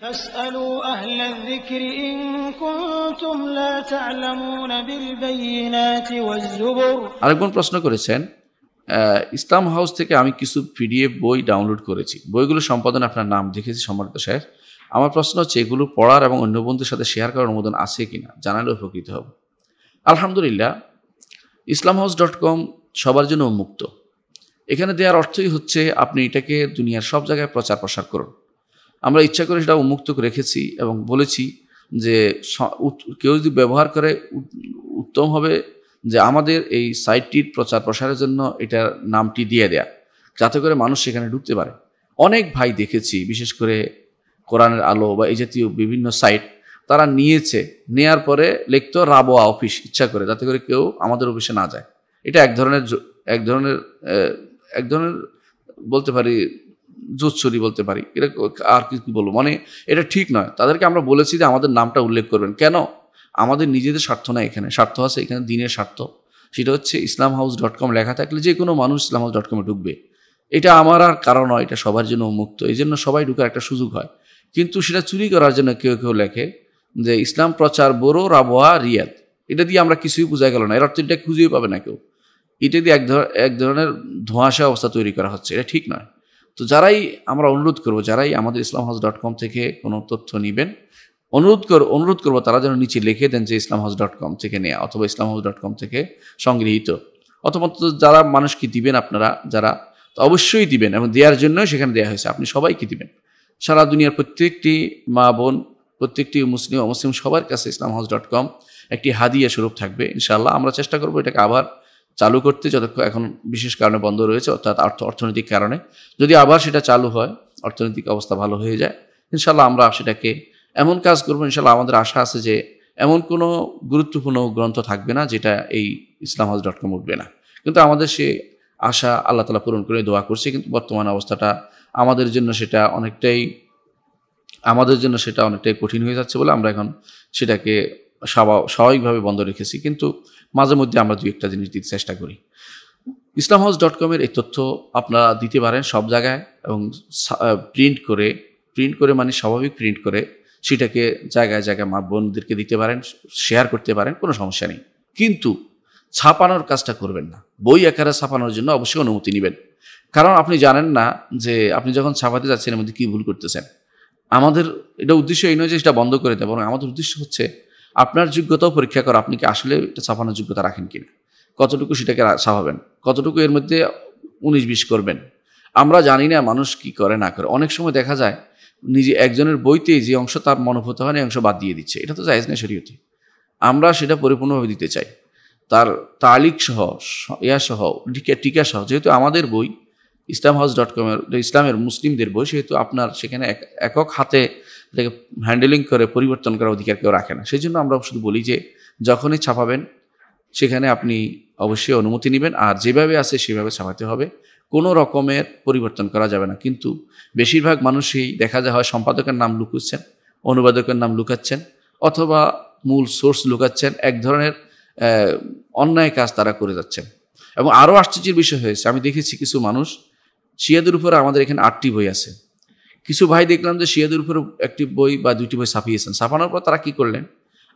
فاسألوا أهل الذكر إن كنتم لا تعلمون بالبينات والزبر আরেকজন প্রশ্ন করেছেন আহ, ইসলাম হাউস থেকে আমি কিছু পিডিএফ বই ডাউনলোড করেছি বইগুলো সম্পাদনে আপনার নাম দেখেছি সম্মানিত সাহেব আমার প্রশ্ন হচ্ছে এগুলো পড়ার এবং অন্য বন্ধুদের সাথে শেয়ার করার অনুমোদন আছে কিনা জানালে উপকৃত হব আলহামদুলিল্লাহ ইসলাম হাউস ডট কম সবার জন্য উন্মুক্ত এখানে দেওয়ার অর্থই হচ্ছে আপনি এটাকে দুনিয়ার সব জায়গায় প্রচার প্রসার করুন আমরা ইচ্ছা করে সেটা উন্মুক্ত রেখেছি এবং বলেছি যে কেউ যদি ব্যবহার করে উত- উত্তম হবে যে আমাদের এই সাইটটির প্রচার প্রসারের জন্য এটার নামটি দিয়ে দেয়া, যাতে করে মানুষ সেখানে ঢুকতে পারে। অনেক ভাই দেখেছি, বিশেষ করে কোরআনের আলো বা এই জাতীয় বিভিন্ন সাইট, তারা নিয়েছে, নেয়ার পরে লিখতো রাবোয়া অফিস, ইচ্ছা করে, যাতে করে কেউ আমাদের অফিসে না যায়। এটা এক ধরনের এক ধরনের এক ধরনের বলতে পারি জোচ্ছরি বলতে পারি। এটা আর কি বলব। মানে এটা ঠিক নয়। তাদেরকে আমরা বলেছি যে আমাদের নামটা উল্লেখ করবেন। কেন? আমাদের নিজেদের স্বার্থ না এখানে। স্বার্থ আছে এখানে দিনের স্বার্থ। সেটা হচ্ছে ইসলাম হাউস ডট কম লেখা থাকলে যে কোনো মানুষ ইসলাম হাউস ডট কমে ঢুকবে। এটা আমার আর কারণ নয়। এটা সবার জন্য উন্মুক্ত। এই জন্য সবাই ঢুকার একটা সুযোগ হয়। কিন্তু সেটা চুরি করার জন্য কেউ কেউ লেখে যে ইসলাম প্রচার বড়ো রাবোয়া রিয়াদ। এটা দিয়ে আমরা কিছুই বোঝা গেল না। এর অর্থ এটা খুঁজেই পাবে না কেউ। এটা দিয়ে এক ধরনের ধোঁয়াশা অবস্থা তৈরি করা হচ্ছে। এটা ঠিক নয়। তো যারাই আমরা অনুরোধ করব, যারাই আমাদের ইসলাম হাউস ডট কম থেকে কোনো তথ্য নেবেন, অনুরোধ কর, অনুরোধ করব তারা যেন নিচে লিখে দেন যে ইসলাম হাউস ডট কম থেকে নেওয়া অথবা ইসলাম হাউস ডট কম থেকে সংগৃহীত। অথবা যারা মানুষকে দিবেন আপনারা, যারা তো অবশ্যই দিবেন এবং দেওয়ার জন্যই সেখানে দেওয়া হয়েছে, আপনি সবাইকে দিবেন। সারা দুনিয়ার প্রত্যেকটি মা বোন, প্রত্যেকটি মুসলিম অমুসলিম সবার কাছে ইসলাম হাউস ডট কম একটি হাদিয়া স্বরূপ থাকবে, ইনশাআল্লাহ। আমরা চেষ্টা করব এটাকে আবার চালু করতে যতক্ষণ এখন বিশেষ কারণে বন্ধ রয়েছে, অর্থাৎ অর্থ, অর্থনৈতিক কারণে। যদি আবার সেটা চালু হয়, অর্থনৈতিক অবস্থা ভালো হয়ে যায় ইনশাল্লাহ আমরা সেটাকে এমন কাজ করব ইনশাল্লাহ আমাদের আশা আছে যে এমন কোনো গুরুত্বপূর্ণ গ্রন্থ থাকবে না যেটা এই ইসলাম হাউস ডট কম উঠবে না। কিন্তু আমাদের সে আশা আল্লাহ তালা পূরণ করে দোয়া করছে, কিন্তু বর্তমান অবস্থাটা আমাদের জন্য সেটা অনেকটাই, আমাদের জন্য সেটা অনেকটাই কঠিন হয়ে যাচ্ছে বলে আমরা এখন সেটাকে স্বাভাবিকভাবে বন্ধ রেখেছি, কিন্তু মাঝে মধ্যে আমরা দুই একটা জিনিস দিতে চেষ্টা করি। ইসলাম হাউস ডট কমের এই তথ্য আপনারা দিতে পারেন সব জায়গায় এবং প্রিন্ট করে প্রিন্ট করে মানে স্বাভাবিক প্রিন্ট করে সেটাকে জায়গায় জায়গায় মা বোনদেরকে দিতে পারেন শেয়ার করতে পারেন, কোনো সমস্যা নেই। কিন্তু ছাপানোর কাজটা করবেন না। বই আকারে ছাপানোর জন্য অবশ্যই অনুমতি নেবেন। কারণ আপনি জানেন না যে আপনি যখন ছাপাতে যাচ্ছেন এর মধ্যে কী ভুল করতেছেন। আমাদের এটা উদ্দেশ্য এই নয় যে সেটা বন্ধ করে দেয় বরং আমাদের উদ্দেশ্য হচ্ছে আপনার যোগ্যতাও পরীক্ষা করা, আপনি কি আসলে এটা ছাপানোর যোগ্যতা রাখেন কিনা? কতটুকু সেটাকে ছাপাবেন? কতটুকু এর মধ্যে উনিশ বিশ করবেন? আমরা জানি না মানুষ কি করে, না করে। অনেক সময় দেখা যায়, নিজে একজনের বইতে যে অংশ তার মনোভূত হয় না অংশ বাদ দিয়ে দিচ্ছে। এটা তো জায়েজ না শরীয়তে। আমরা সেটা পরিপূর্ণভাবে দিতে চাই। তার তালিক সহ ইয়া সহ, টিকা টিকা সহ, যেহেতু আমাদের বই ইসলাম হাউস ডট কমের ইসলামের মুসলিমদের বই, সেহেতু আপনার সেখানে এক- একক হাতে এটাকে হ্যান্ডেলিং করে, পরিবর্তন করার অধিকার কেউ রাখে না। সেই জন্য আমরা শুধু বলি যে, যখনই ছাপাবেন, সেখানে আপনি অবশ্যই অনুমতি নেবেন, আর যেভাবে আছে সেভাবে ছাপাতে হবে। কোনো রকমের পরিবর্তন করা যাবে না। কিন্তু বেশিরভাগ মানুষই দেখা যায়, হয় সম্পাদকের নাম লুকুচ্ছেন, অনুবাদকের নাম লুকাচ্ছেন, অথবা মূল সোর্স লুকাচ্ছেন, এক ধরনের অন্যায় কাজ তারা করে যাচ্ছেন। এবং আরও আশ্চর্যের বিষয় হয়েছে, আমি দেখেছি কিছু মানুষ শিয়াদের উপরে আমাদের এখানে আটটি বই আছে। কিছু ভাই দেখলাম যে শিয়াদের উপরে একটি বই বা দুইটি বই ছাপিয়েছেন। ছাপানোর পর তারা কি করলেন?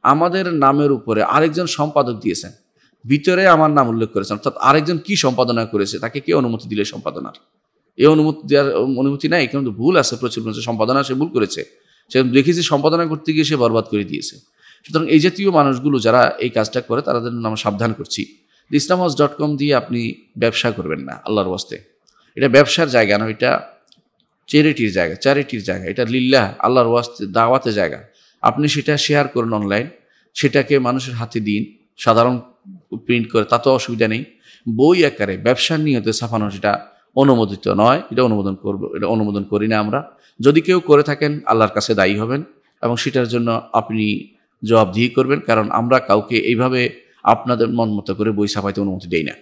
আমাদের নামের উপরে আরেকজন সম্পাদক দিয়েছেন। ভিতরে আমার নাম উল্লেখ করেছেন। অর্থাৎ আরেকজন কি সম্পাদনা করেছে? তাকে কে অনুমতি দিলে সম্পাদনার? এই অনুমতি দেওয়ার অনুমতি নাই, কিন্তু ভুল আছে প্রচুর সম্পাদনা সে ভুল করেছে। সে দেখেছি সম্পাদনা করতে গিয়ে সে বরবাদ করে দিয়েছে। সুতরাং এই জাতীয় মানুষগুলো যারা এই কাজটা করে, তাদের আমরা সাবধান করছি। ইসলাম হাউস ডট কম দিয়ে আপনি ব্যবসা করবেন না, আল্লাহর বস্তে এটা ব্যবসার জায়গা না, এটা চ্যারিটির জায়গা চ্যারিটির জায়গা। এটা লিল্লাহ, আল্লাহর ওয়াস্তে, দাওয়াতে জায়গা। আপনি সেটা শেয়ার করুন অনলাইন সেটাকে মানুষের হাতে দিন, সাধারণ প্রিন্ট করে, তাতেও অসুবিধা নেই। বই আকারে, ব্যবসার নিয়তে ছাপানো সেটা অনুমোদিত নয়, এটা অনুমোদন করব, এটা অনুমোদন করি না আমরা। যদি কেউ করে থাকেন, আল্লাহর কাছে দায়ী হবেন এবং সেটার জন্য আপনি জবাবদিহি করবেন, কারণ আমরা কাউকে এইভাবে আপনাদের মন মতো করে বই ছাপাইতে অনুমতি দেই না।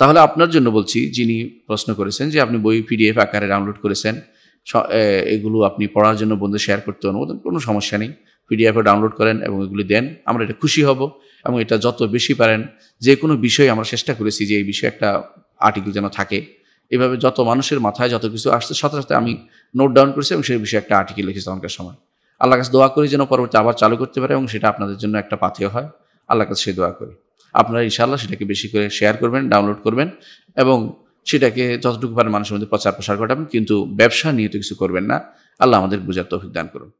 তাহলে আপনার জন্য বলছি, যিনি প্রশ্ন করেছেন যে আপনি বই পিডিএফ আকারে ডাউনলোড করেছেন এগুলো আপনি পড়ার জন্য বন্ধু শেয়ার করতে অনুমোদন কোনো সমস্যা নেই। পিডিএফে ডাউনলোড করেন এবং এগুলি দেন, আমরা এটা খুশি হব এবং এটা যত বেশি পারেন, যে কোনো বিষয়ে আমরা চেষ্টা করেছি যে এই বিষয়ে একটা আর্টিকেল যেন থাকে। এভাবে যত মানুষের মাথায় যত কিছু আসছে, সাথে সাথে আমি নোট ডাউন করেছি এবং সেই বিষয়ে একটা আর্টিকেল লিখেছি তখনকার সময়। আল্লাহ কাছে দোয়া করি যেন পরবর্তী আবার চালু করতে পারে এবং সেটা আপনাদের জন্য একটা পাথেয় হয়। আল্লাহ কাছে সেই দোয়া করি। আপনারা ইনশাআল্লাহ সেটাকে বেশি করে শেয়ার করবেন ডাউনলোড করবেন এবং সেটাকে যতটুকু পারেন মানুষের মধ্যে প্রচার প্রসার ঘটাবেন, কিন্তু ব্যবসা নিয়ে তো কিছু করবেন না। আল্লাহ আমাদের বুঝার তৌফিক দান করুন।